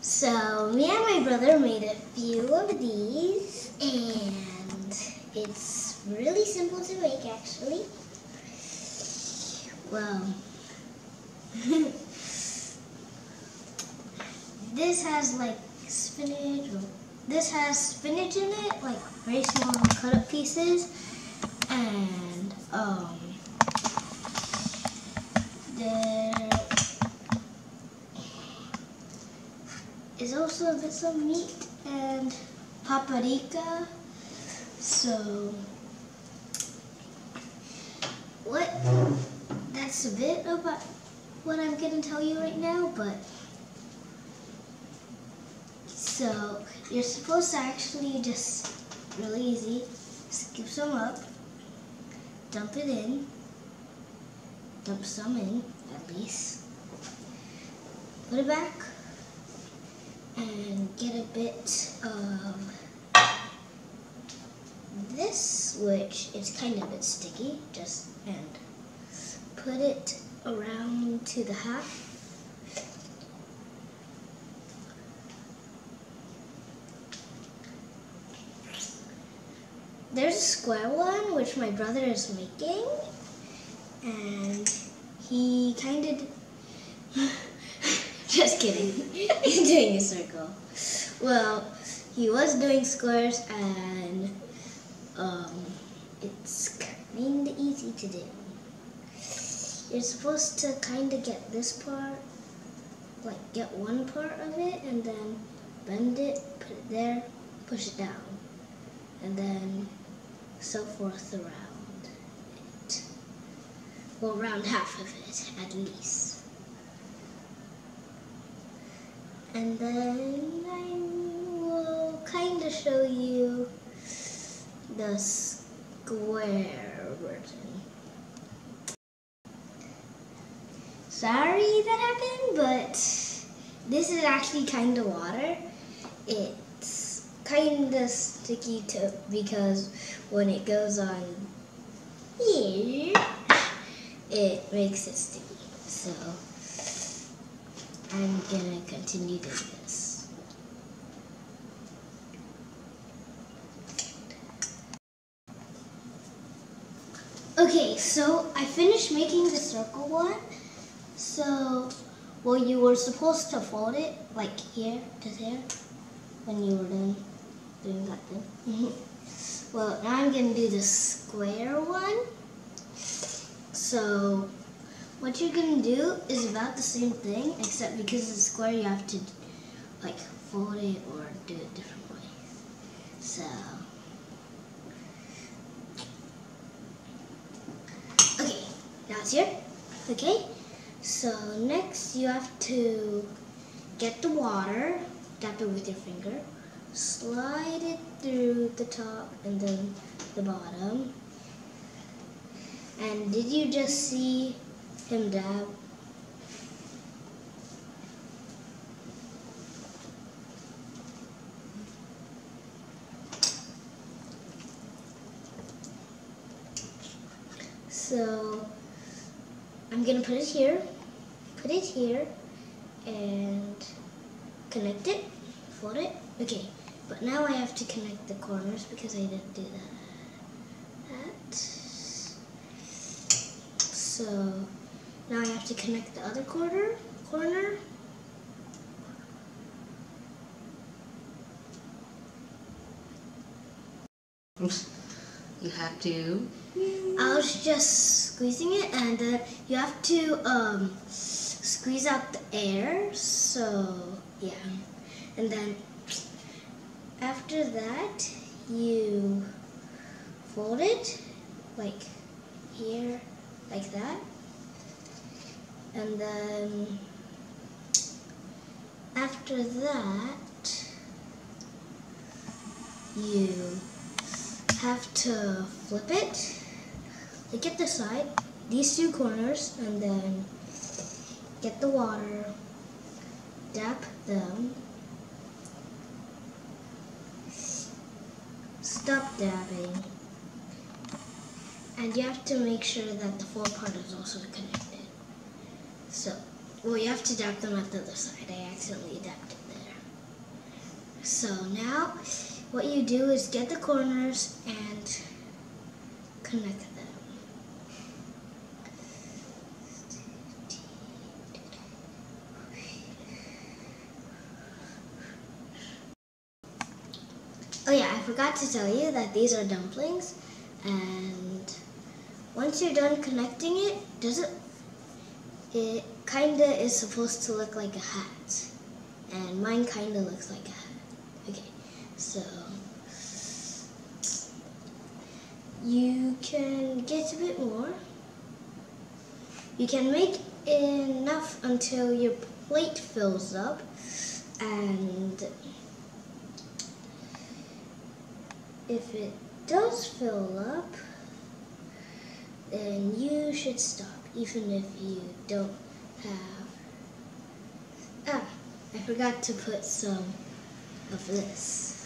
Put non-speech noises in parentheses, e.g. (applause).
So me and my brother made a few of these and it's really simple to make actually. Well, (laughs) this has like spinach, this has spinach in it, like very small cut up pieces and um, there is also a bit of meat and paprika. So, what? That's a bit about what I'm gonna tell you right now, but so you're supposed to actually just really easy scoop some up, dump it in, dump some in at least, put it back, and get a bit of this, which is kind of a bit sticky, just and put it around to the half. There's a square one, which my brother is making, and he kind of, (laughs) just kidding, (laughs) he's doing a circle. Well, he was doing squares and um, it's kind of easy to do. You're supposed to kind of get this part, like get one part of it and then bend it, put it there, push it down, and then so forth around it. Well, around half of it, at least. And then I will kind of show you the square version. Sorry that happened, but this is actually kind of water. It's kind of sticky too because when it goes on here, it makes it sticky. So I'm gonna continue doing this. Okay, so I finished making the circle one. So, well, you were supposed to fold it like here to there when you were done doing that thing. (laughs) well, now I'm gonna do the square one. So, what you're gonna do is about the same thing, except because it's square, you have to like fold it or do it different way. So. Okay, now it's here. Okay, so next you have to get the water, tap it with your finger, slide it through the top and then the bottom. And did you just see him dab? So I'm gonna put it here, put it here, and connect it, fold it. Okay, but now I have to connect the corners because I didn't do that. that. So now I have to connect the other corner, corner. You have to. I was just squeezing it and then you have to um, squeeze out the air. So yeah. And then after that you fold it like here, like that. And then after that you have to flip it, like at the side, these two corners, and then get the water, dap them, stop dabbing, and you have to make sure that the four part is also connected. So, well, you have to dap them at the other side. I accidentally dapped it there. So now what you do is get the corners and connect them. Oh yeah, I forgot to tell you that these are dumplings and once you're done connecting it, does it it kinda is supposed to look like a hat. And mine kinda looks like a hat. Okay, so you can get a bit more. You can make enough until your plate fills up and if it does fill up, then you should stop, even if you don't have. Ah, I forgot to put some of this.